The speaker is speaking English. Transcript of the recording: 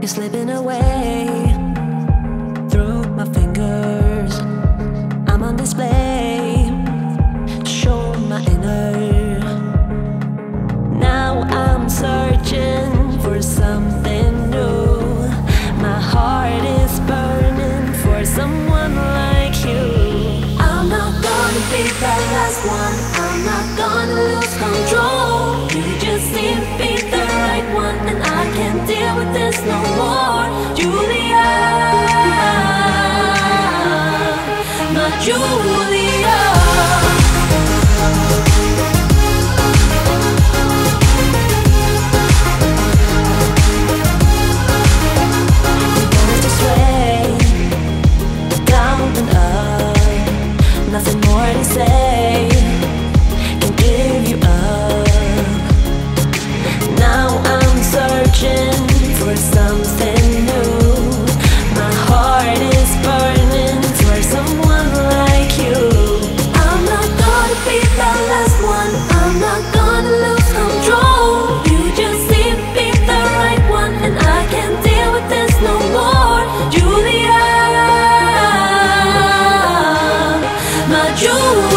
You're slipping away through my fingers. I'm on display, show my inner. Now I'm searching for something new. My heart is burning for someone like you. I'm not gonna be that last one. I'm not gonna lose control. Can't deal with this no more. Julia, my Julia. you.